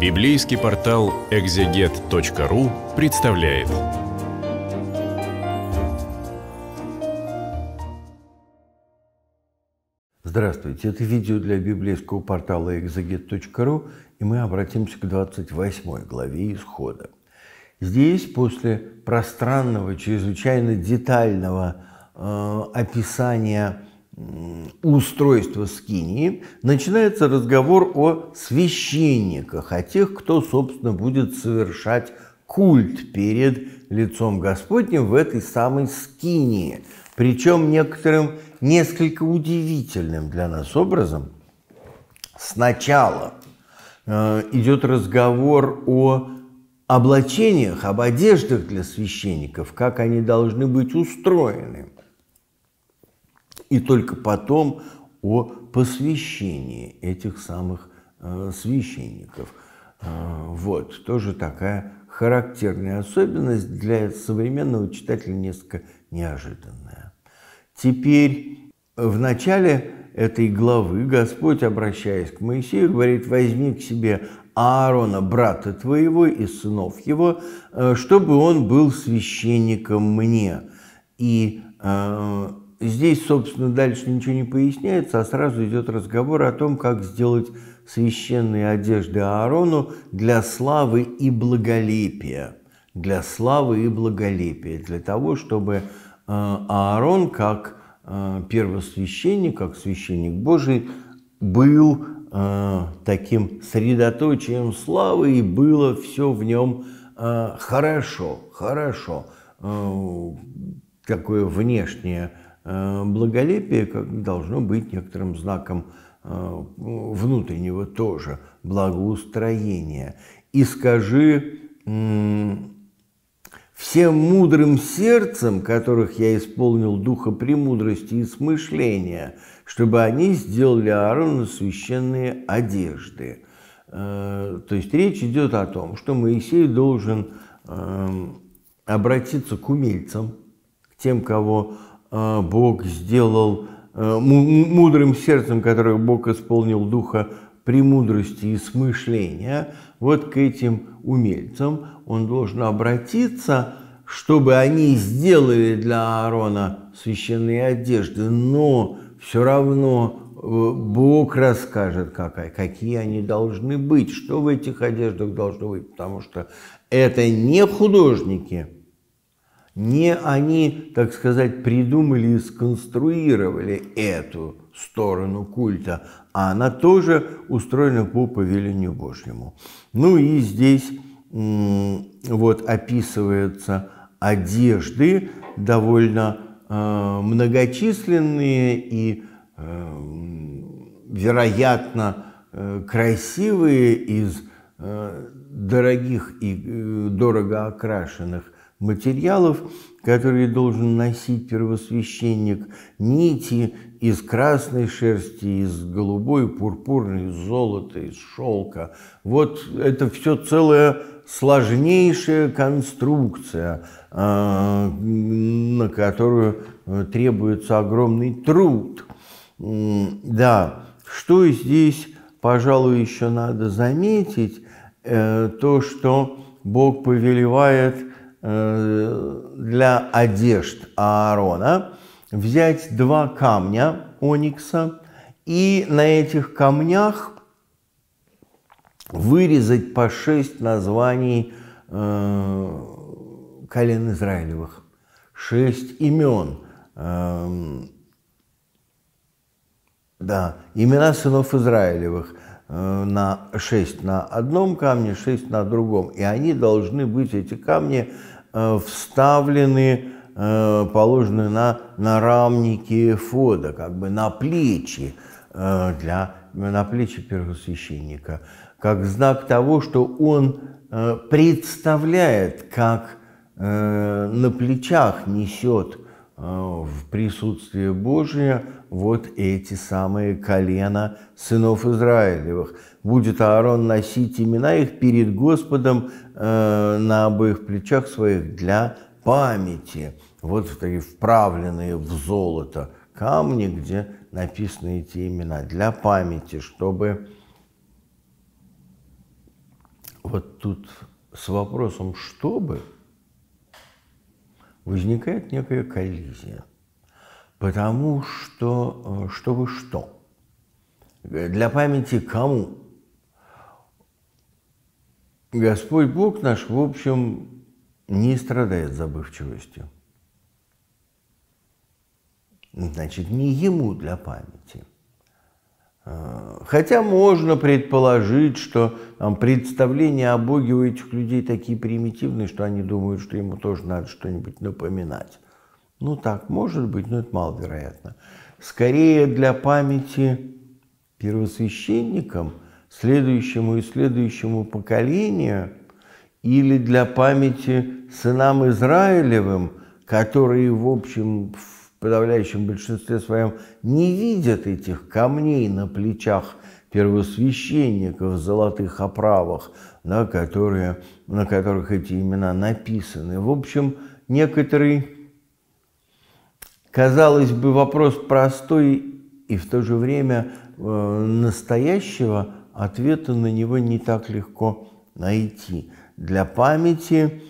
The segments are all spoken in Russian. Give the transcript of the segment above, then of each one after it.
Библейский портал экзегет.ру представляет. Здравствуйте, это видео для библейского портала экзегет.ру, и мы обратимся к 28 главе Исхода. Здесь, после пространного, чрезвычайно детального э, описания устройства скинии, начинается разговор о священниках, о тех, кто, собственно, будет совершать культ перед лицом Господним в этой самой скинии. Причем некоторым несколько удивительным для нас образом. Сначала э, идет разговор о облачениях, об одеждах для священников, как они должны быть устроены и только потом о посвящении этих самых э, священников. Э, вот, тоже такая характерная особенность для современного читателя несколько неожиданная. Теперь в начале этой главы Господь, обращаясь к Моисею, говорит, возьми к себе Аарона, брата твоего и сынов его, э, чтобы он был священником мне. И э, Здесь, собственно, дальше ничего не поясняется, а сразу идет разговор о том, как сделать священные одежды Аарону для славы и благолепия. Для славы и благолепия. Для того, чтобы э, Аарон, как э, первосвященник, как священник Божий, был э, таким средоточием славы, и было все в нем хорошо, хорошо. Такое внешнее благолепие как должно быть некоторым знаком э, внутреннего тоже благоустроения. И скажи всем мудрым сердцем, которых я исполнил духа премудрости и смышления, чтобы они сделали Аарону священные одежды. Э, то есть речь идет о том, что Моисей должен обратиться к умельцам, к тем, кого Бог сделал э, мудрым сердцем, которое Бог исполнил духа премудрости и смышления, вот к этим умельцам он должен обратиться, чтобы они сделали для Аарона священные одежды, но все равно э, Бог расскажет, как, какие они должны быть, что в этих одеждах должно быть, потому что это не художники – не они, так сказать, придумали и сконструировали эту сторону культа, а она тоже устроена по повелению Божьему. Ну и здесь вот описываются одежды довольно э, многочисленные и, э, вероятно, э, красивые из э, дорогих и э, дорого окрашенных материалов, которые должен носить первосвященник, нити из красной шерсти, из голубой, пурпурной, из золота, из шелка. Вот это все целая сложнейшая конструкция, а, на которую э, требуется огромный труд. Да, что здесь, пожалуй, еще надо заметить, э, то, что Бог повелевает – для одежд Аарона взять два камня оникса и на этих камнях вырезать по шесть названий э, колен Израилевых, шесть имен. Э, да, имена сынов Израилевых э, на шесть на одном камне, шесть на другом. И они должны быть, эти камни, Э, вставлены, э, положены на нарамники фода, как бы на плечи, э, для, на плечи первосвященника, как знак того, что он представляет, как на плечах несет в присутствие Божие вот эти самые колена сынов Израилевых. Будет Аарон носить имена их перед Господом э, на обоих плечах своих для памяти. Вот такие вправленные в золото камни, где написаны эти имена для памяти, чтобы вот тут с вопросом «чтобы» возникает некая коллизия. Потому что, э, чтобы что? Для памяти кому? Господь Бог наш, в общем, не страдает забывчивостью. Значит, не ему для памяти – Хотя можно предположить, что там, представления о Боге у этих людей такие примитивные, что они думают, что ему тоже надо что-нибудь напоминать. Ну так, может быть, но это маловероятно. Скорее для памяти первосвященникам, следующему и следующему поколению, или для памяти сынам Израилевым, которые, в общем, в подавляющем большинстве своем не видят этих камней на плечах первосвященников в золотых оправах, да, которые, на которых эти имена написаны. В общем, некоторый, казалось бы, вопрос простой и в то же время э, настоящего ответа на него не так легко найти. Для памяти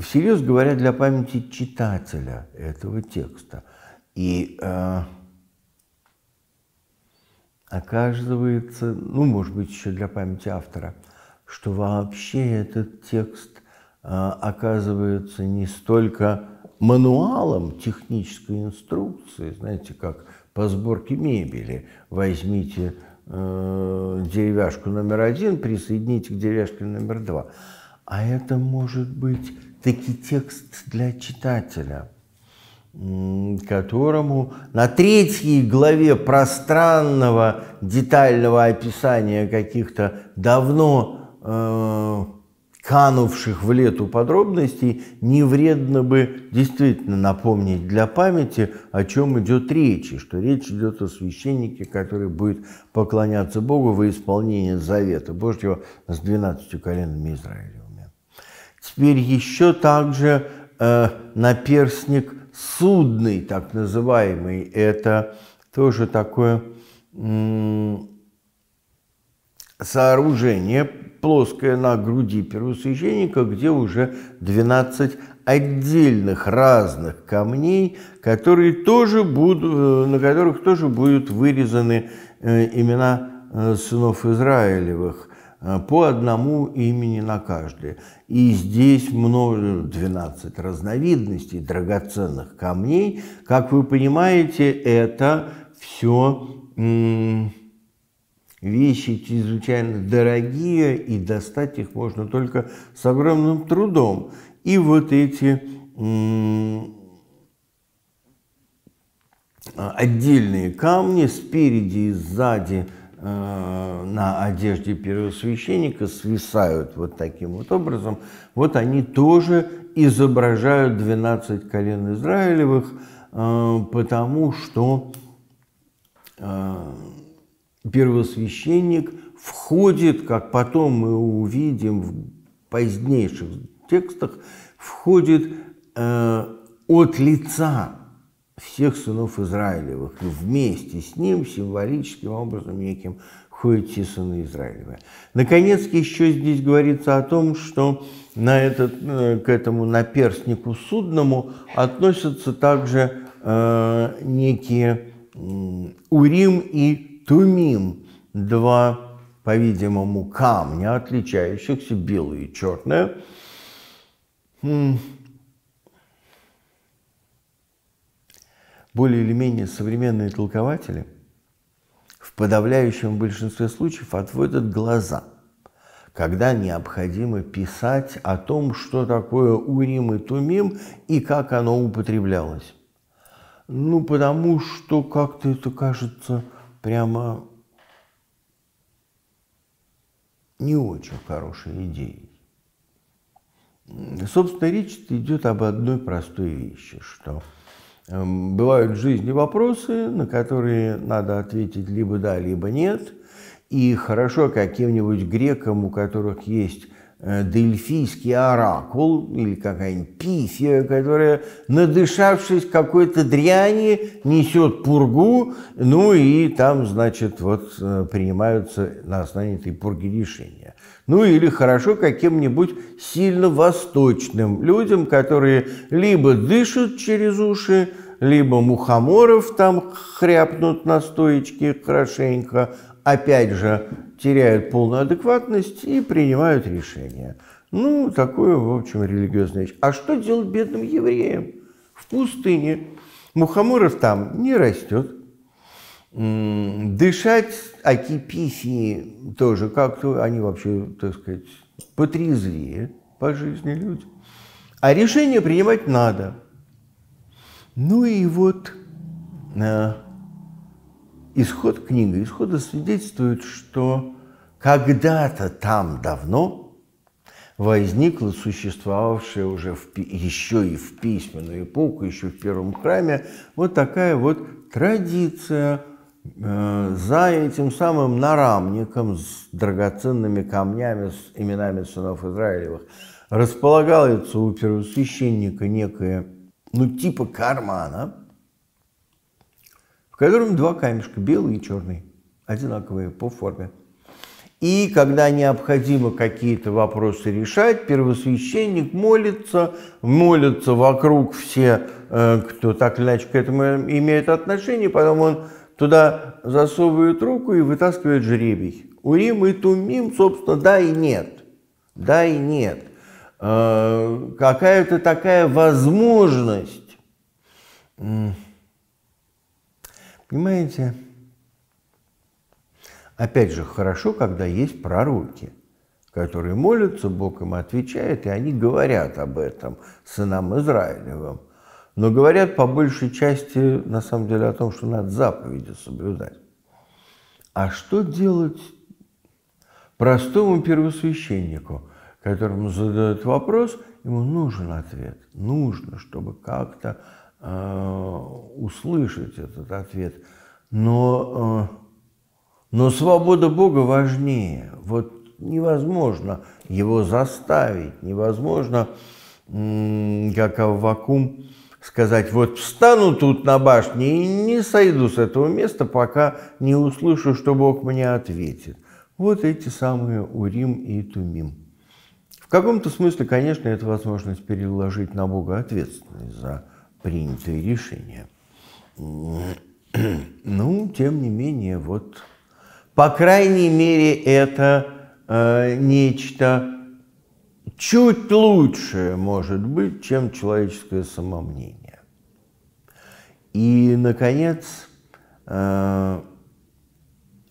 всерьез говоря, для памяти читателя этого текста. И э, оказывается, ну, может быть, еще для памяти автора, что вообще этот текст э, оказывается не столько мануалом технической инструкции, знаете, как по сборке мебели. Возьмите э, деревяшку номер один, присоедините к деревяшке номер два. А это может быть таки текст для читателя, которому на третьей главе пространного детального описания каких-то давно э, канувших в лету подробностей, не вредно бы действительно напомнить для памяти, о чем идет речь, и что речь идет о священнике, который будет поклоняться Богу во исполнение завета Божьего с двенадцатью коленами Израиля. Теперь еще также э, наперстник судный, так называемый, это тоже такое сооружение, плоское на груди первосвященника, где уже 12 отдельных разных камней, которые тоже будут, э, на которых тоже будут вырезаны э, имена э, сынов Израилевых. Э, по одному имени на каждое. И здесь много, 12 разновидностей драгоценных камней. Как вы понимаете, это все вещи чрезвычайно дорогие, и достать их можно только с огромным трудом. И вот эти отдельные камни спереди и сзади – на одежде первосвященника свисают вот таким вот образом, вот они тоже изображают 12 колен Израилевых, э, потому что э, первосвященник входит, как потом мы увидим в позднейших текстах, входит от лица всех сынов Израилевых. И вместе с ним символическим образом неким ходят все сыны Израилевы. Наконец, еще здесь говорится о том, что на этот, э, к этому наперстнику судному относятся также э, некие э, Урим и Тумим, два, по-видимому, камня, отличающихся белое и черное, более или менее современные толкователи в подавляющем большинстве случаев отводят глаза, когда необходимо писать о том, что такое Урим и Тумим и как оно употреблялось. Ну, потому что как-то это кажется прямо не очень хорошей идеей. Собственно, речь идет об одной простой вещи, что бывают в жизни вопросы, на которые надо ответить либо да, либо нет. И хорошо каким-нибудь грекам, у которых есть дельфийский оракул или какая-нибудь пифия, которая, надышавшись какой-то дряни, несет пургу, ну и там, значит, вот э, принимаются на основании этой пурги решения. Ну или хорошо каким-нибудь сильно восточным людям, которые либо дышат через уши, либо мухоморов там хряпнут на стоечке хорошенько, опять же, теряют полную адекватность и принимают решения. Ну, такое, в общем, религиозная вещь. А что делать бедным евреям в пустыне? Мухоморов там не растет. Дышать акипифии тоже как-то, они вообще, так сказать, потрезвее по жизни люди. А решение принимать надо. Ну и вот э, исход книги, исхода свидетельствует, что когда-то там давно возникла существовавшая уже в, еще и в письменную эпоху, еще в первом храме, вот такая вот традиция э, за этим самым нарамником с драгоценными камнями, с именами сынов Израилевых, располагается у первосвященника некое, ну, типа кармана – котором два камешка, белый и черный, одинаковые по форме. И когда необходимо какие-то вопросы решать, первосвященник молится, молятся вокруг все, э, кто так или иначе к этому имеет отношение, потом он туда засовывает руку и вытаскивает жребий. Урим и Тумим, собственно, да и нет. Да и нет. Э, какая-то такая возможность Понимаете? Опять же, хорошо, когда есть пророки, которые молятся, Бог им отвечает, и они говорят об этом сынам Израилевым. Но говорят по большей части, на самом деле, о том, что надо заповеди соблюдать. А что делать простому первосвященнику, которому задают вопрос, ему нужен ответ. Нужно, чтобы как-то услышать этот ответ. Но, э, но свобода Бога важнее. Вот невозможно его заставить, невозможно, как Аввакум, сказать, вот встану тут на башне и не сойду с этого места, пока не услышу, что Бог мне ответит. Вот эти самые Урим и Тумим. В каком-то смысле, конечно, это возможность переложить на Бога ответственность за принятые решения. Ну, тем не менее, вот, по крайней мере, это э, нечто чуть лучшее, может быть, чем человеческое самомнение. И, наконец, э,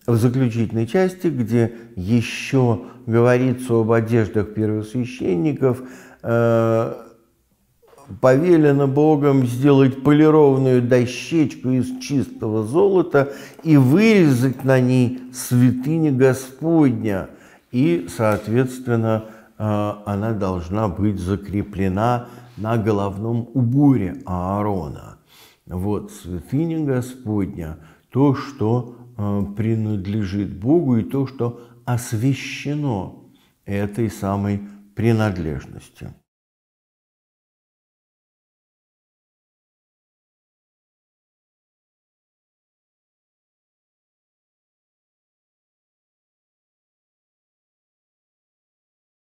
в заключительной части, где еще говорится об одеждах первосвященников, э, повелено Богом сделать полированную дощечку из чистого золота и вырезать на ней святыня Господня. И, соответственно, э, она должна быть закреплена на головном уборе Аарона. Вот святыня Господня, то, что э, принадлежит Богу и то, что освящено этой самой принадлежностью.